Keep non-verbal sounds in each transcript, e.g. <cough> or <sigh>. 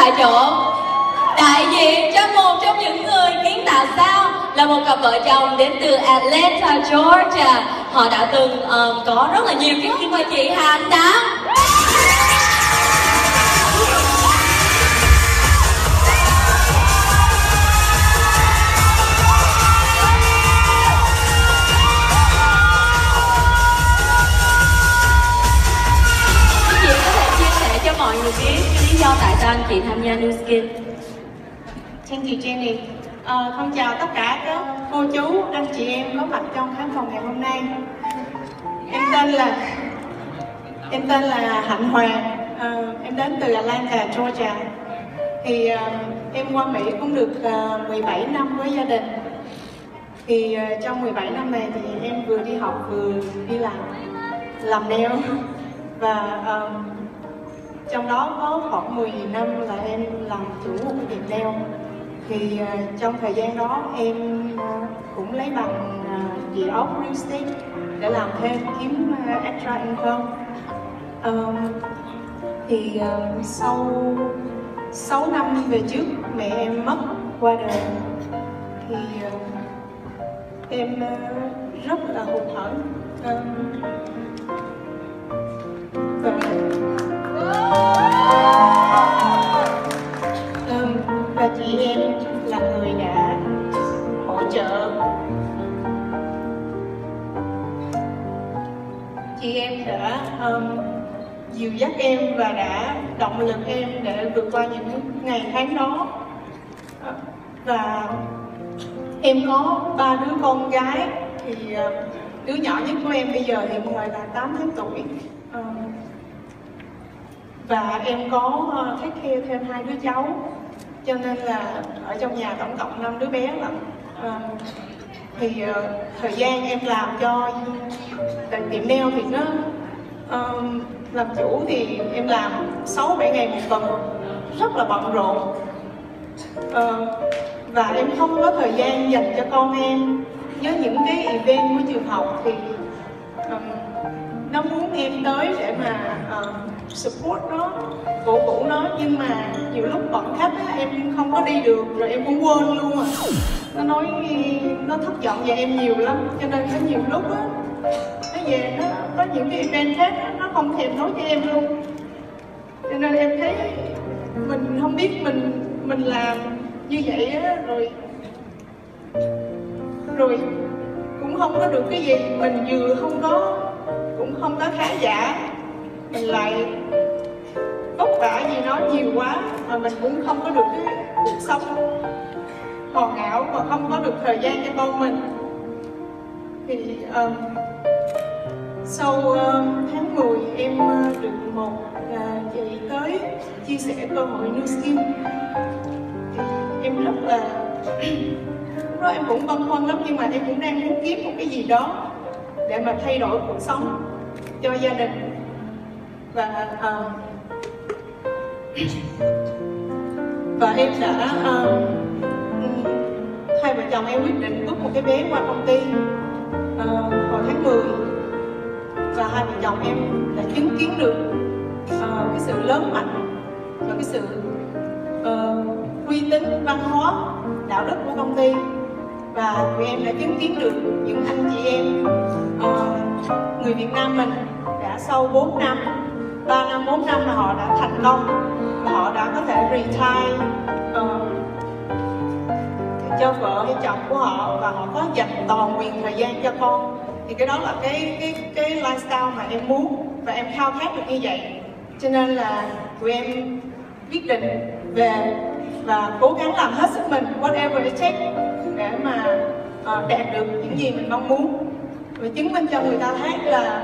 tại chỗ. Đại diện cho một trong những người kiến tạo sao là một cặp vợ chồng đến từ Atlanta, Georgia. Họ đã từng um, có rất là nhiều cái phim chị Hà Anh đã cho mọi người biết do tại sao anh chị tham gia New Skin. Xin chị Jenny. À, con chào tất cả các cô chú, anh chị em có mặt trong khán phòng ngày hôm nay. Em tên là em tên là Hạnh Hoàng. À, em đến từ Atlanta, Georgia. Thì à, em qua Mỹ cũng được à, 17 năm với gia đình. Thì à, trong 17 năm này thì em vừa đi học vừa đi làm làm nail và um, trong đó có khoảng 10 năm là em làm chủ một cái tiệm nail thì uh, trong thời gian đó em uh, cũng lấy bằng uh, địa ốc real estate để làm thêm kiếm uh, extra income. Um, thì uh, sau 6 năm về trước mẹ em mất qua đời thì uh, em uh, rất là hụt hẫng. Um, em đã um, dìu dắt em và đã động lực em để vượt qua những ngày tháng đó. Và em có ba đứa con gái thì uh, đứa nhỏ nhất của em bây giờ hiện thời là 8 tháng tuổi. Um, và em có uh, take khe thêm hai đứa cháu cho nên là ở trong nhà tổng cộng năm đứa bé lận. Um, thì uh, thời gian em làm cho tại tiệm nail thì nó uh, làm chủ thì em làm 6 7 ngày một tuần. Rất là bận rộn. Uh, và em không có thời gian dành cho con em. Với những cái event của trường học thì um, nó muốn em tới để mà uh, support nó cổ vũ nó nhưng mà nhiều lúc bận khách á, em không có đi được rồi em cũng quên luôn à. Nó nói nó thất vọng về em nhiều lắm cho nên có nhiều lúc á nó về nó có những cái event khác á, nó không thèm nói cho em luôn. Cho nên em thấy mình không biết mình mình làm như vậy á rồi rồi cũng không có được cái gì mình vừa không có cũng không có khá giả mình lại vất vả vì nó nhiều quá mà mình cũng không có được cái cuộc sống hoàn hảo và không có được thời gian cho con mình. Thì um, sau um, tháng 10 em uh, được một uh, chị tới chia sẻ cơ hội New Skin. Thì em rất là <clears throat> lúc đó em cũng băn khoăn lắm nhưng mà em cũng đang muốn kiếm một cái gì đó để mà thay đổi cuộc sống cho gia đình và um, và em đã um, hai vợ chồng em quyết định bước một cái bé qua công ty uh, hồi tháng 10 và hai vợ chồng em đã chứng kiến được uh, cái sự lớn mạnh và cái sự uh, uy tín văn hóa đạo đức của công ty. Và tụi em đã chứng kiến được những anh chị em uh, người Việt Nam mình đã sau 4 năm 3 năm 4 năm là họ đã thành công và họ đã có thể retire uh, cho vợ hay chồng của họ và họ có dành toàn quyền thời gian cho con. Thì cái đó là cái cái cái lifestyle mà em muốn và em khao khát được như vậy. Cho nên là tụi em quyết định về và cố gắng làm hết sức mình whatever it takes để mà uh, đạt được những gì mình mong muốn. Và chứng minh cho người ta thấy là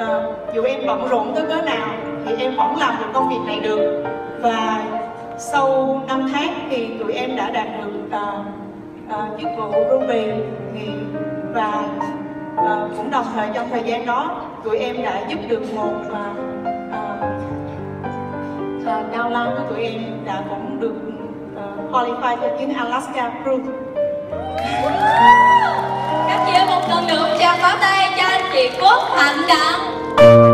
Ờ, dù em bận rộn tới cỡ nào thì em vẫn làm được công việc này được. Và sau 5 tháng thì tụi em đã đạt được uh, uh, chức vụ Ruby thì và uh, cũng đồng thời trong thời gian đó tụi em đã giúp được một uh, uh, downline của tụi em đã cũng được uh, qualify cho chuyến Alaska Cruise các chị ơi một lần nữa chào pháo tay cho chị Quốc Hạnh Đặng